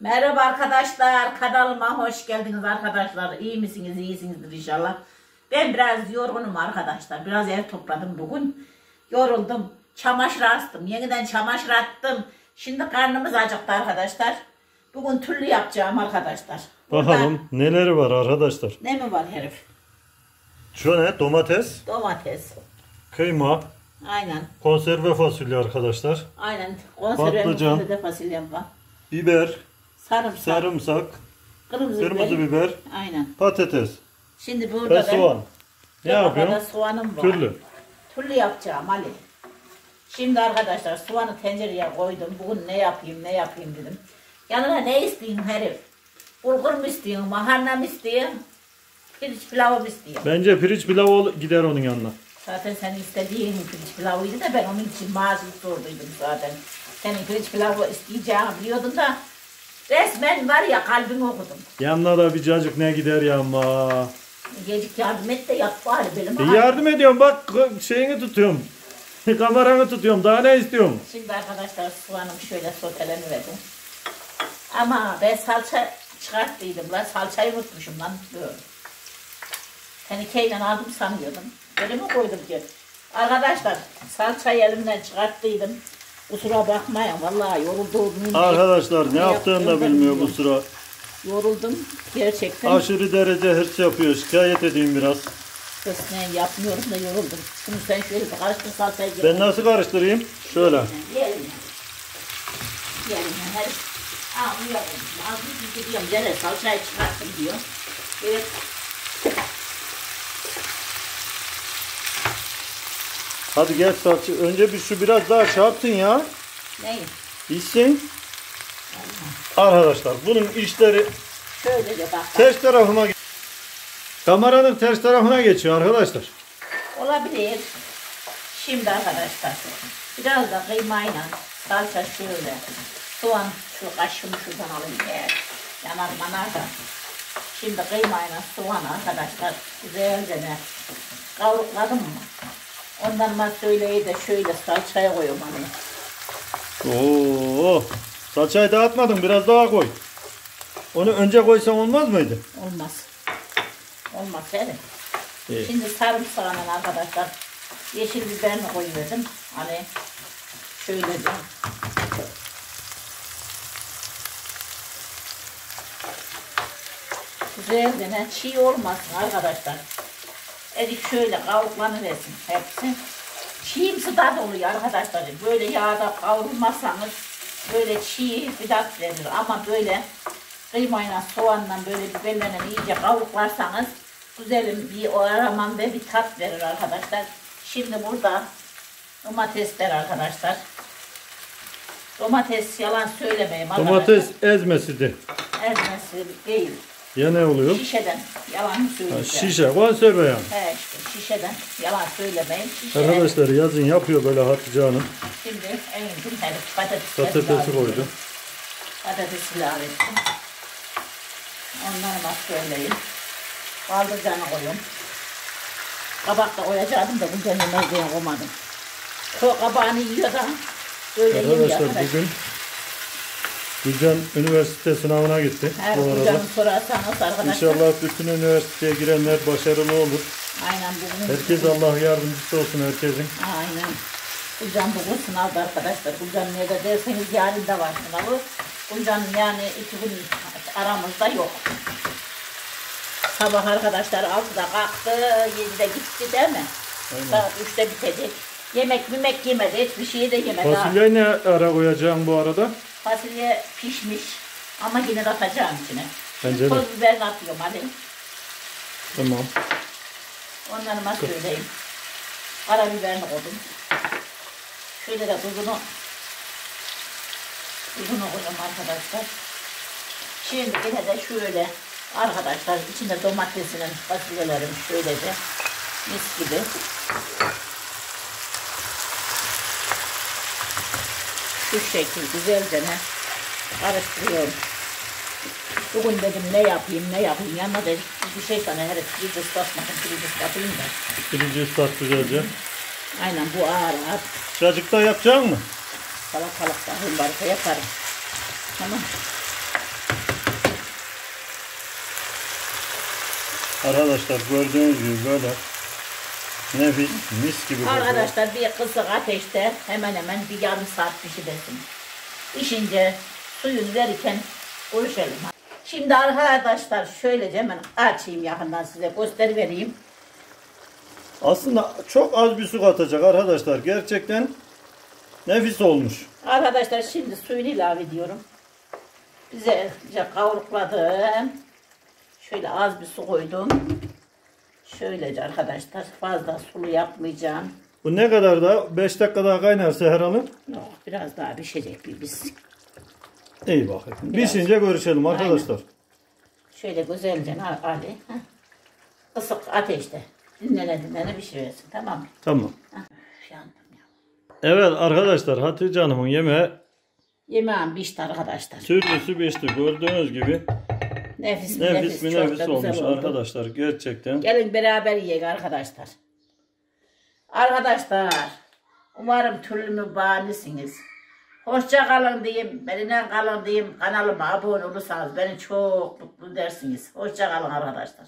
Merhaba arkadaşlar, kanalıma hoş geldiniz arkadaşlar. İyi misiniz, iyisinizdir inşallah. Ben biraz yorgunum arkadaşlar. Biraz ev topladım bugün. Yoruldum. Çamaşır astım. Yeniden çamaşır attım. Şimdi karnımız acıktı arkadaşlar. Bugün türlü yapacağım arkadaşlar. Burada Bakalım neleri var arkadaşlar. Ne mi var herif? Şu ne? Domates, Domates. kıyma, Aynen. konserve fasulye arkadaşlar. Aynen. Konserve Patlıcan. de fasulyem var. Biber, Sarımsak. sarımsak, kırmızı, kırmızı biber. biber, Aynen. patates Şimdi burada ve da soğan. Ne yapıyorsun? soğanım var. Türlü. Türlü yapacağım Ali. Şimdi arkadaşlar soğanı tencereye koydum. Bugün ne yapayım ne yapayım dedim. Yanına ne isteyin herif? Bulgur mu isteyin, makarna mı isteyin? Pirinç pilavı mı isteyin? Bence pirinç pilavı gider onun yanına. Zaten senin istediğin pirinç pilavıydı da ben onun için mazur sorduydum zaten. Senin pirinç pilavı isteyeceğini biliyordum da resmen var ya kalbimi okudum. Yanına da bir cacık ne gider ya ama. Gecik yardım et de yap bari benim. E yardım ediyorum bak şeyini tutuyorum. Kameranı tutuyorum. Daha ne istiyorum? Şimdi arkadaşlar soğanımı şöyle soteleniverdim. Ama ben salça çıkarttıydım lan. Salçayı unutmuşum lan. Tenikeyle aldım sanıyordum. Böyle mi koydum ki? Arkadaşlar salçayı elimden çıkarttıydım. Kusura bakmayın vallahi yoruldum. Arkadaşlar ne yaptığını da bilmiyor bu sıra. Yoruldum gerçekten. Aşırı derece hırs yapıyor. Şikayet edeyim biraz. Kısmen yapmıyorum da yoruldum. Şunu sen şöyle bir karıştır salçayı. Ben nasıl karıştırayım? Şöyle. Yerim. Yerim. Her uyuyorum. Ağzını gidiyorum. Gene salçayı çıkarttım diyor. Evet. Hadi gel salça. Önce bir şu biraz daha şey yapsın ya. Neyi? Bitsin. Arkadaşlar bunun işleri Şöyle de bak. bak. ters tarafıma Kameranın ters tarafına geçiyor arkadaşlar. Olabilir. Şimdi arkadaşlar. Biraz da kıymayla salça şöyle. Soğan şu kaşığımı şuradan alayım. eğer Yanar manar da. Şimdi kıymayla soğan arkadaşlar. Güzelce ne? Kavrukladım mı? Ondan ben söyleyi de şöyle salçaya koyuyorum hani. Oo, salçayı dağıtmadın biraz daha koy. Onu önce koysam olmaz mıydı? Olmaz. Olmaz hele. İyi. Şimdi sarımsağının arkadaşlar yeşil biberini koyuverdim. Hani şöyle de. Güzel de çiğ olmasın arkadaşlar. Edik şöyle kavuklanıversin hepsi. Çiğimsi tat oluyor arkadaşlar. Böyle yağda kavrulmazsanız böyle çiğ bir tat verir. Ama böyle kıymayla soğanla böyle biberlerle iyice kavuklarsanız güzelim bir o araman ve bir tat verir arkadaşlar. Şimdi burada domatesler arkadaşlar. Domates yalan söylemeyeyim arkadaşlar. Domates ezmesidir. Ezmesi değil. Ya ne oluyor? Şişeden yalan söyleyeceğim. şişe, konserve yani. He işte şişeden yalan söylemeyin. Şişeden. Arkadaşlar yazın yapıyor böyle Hatice Hanım. Şimdi en gün herif patates Patatesi koydu. Patates ilave ettim. Onları bak söyleyeyim. Baldırcanı koyuyorum. Kabak da koyacaktım da bu yemeği diye koymadım. Ko kabağını yiyor da böyle yemiyor Arkadaşlar arkadaşlar. bugün Gülcan üniversite sınavına gitti Her bu arada. sorarsanız arkadaşlar. İnşallah bütün üniversiteye girenler başarılı olur. Aynen bugün. Herkes Allah yardımcısı olsun herkesin. Aynen. Kucan bugün sınavda arkadaşlar. Kucan nerede derseniz yarın da var sınavı. Kucan yani iki gün aramızda yok. Sabah arkadaşlar 6'da kalktı, 7'de gitti değil mi? Aynen. Saat 3'te bitecek. Yemek yemek yemedi, hiçbir şey de yemedi. Fasulyeyi ne ara koyacağım bu arada? Fasulye pişmiş ama yine de atacağım içine. Bence de. Toz biberini atıyorum hadi. Tamam. Onları ben söyleyeyim. Karabiberini koydum. Şöyle de tuzunu tuzunu koydum arkadaşlar. Şimdi yine de şöyle arkadaşlar içinde domatesinin fasulyelerim şöylece mis gibi. bu şekil güzelce ne karıştırıyorum. Bugün dedim ne yapayım ne yapayım yanına dedik bir şey sana her pirinci ıslatmasın pirinci ıslatayım da. Pirinci ıslat güzelce. Aynen bu ağır ağır. Çacıkta yapacak mı? Salak salak da hımbarıka yaparım. Tamam. Arkadaşlar gördüğünüz gibi böyle nefis mis gibi kokuyor. Arkadaşlar bir kısık ateşte hemen hemen bir yarım saat pişiresin. Pişince suyunu verirken görüşelim. Şimdi arkadaşlar şöylece hemen açayım yakından size göstereyim. Aslında çok az bir su katacak arkadaşlar. Gerçekten nefis olmuş. Arkadaşlar şimdi suyunu ilave ediyorum. Güzelce kavrukladım. Şöyle az bir su koydum. Şöylece arkadaşlar fazla sulu yapmayacağım. Bu ne kadar da 5 dakika daha kaynarsa herhalde. Yok biraz daha pişecek bir biz. İyi bakayım. Biraz. Pişince görüşelim arkadaşlar. Şöyle güzelce al- Ali. Kısık ateşte. Dinlene dinlene pişirirsin tamam mı? Tamam. Yandım ya. Evet arkadaşlar Hatice Hanım'ın yemeği Yemeğim pişti arkadaşlar. türlüsü pişti. Gördüğünüz gibi Nefis mi nefis nefis, mi nefis olmuş oldu. arkadaşlar. Gerçekten. Gelin beraber yiyek arkadaşlar. Arkadaşlar umarım türlümü beğenirsiniz. Hoşça kalın diyeyim, benimle kalın diyeyim. Kanalıma abone olursanız beni çok mutlu dersiniz. Hoşça kalın arkadaşlar.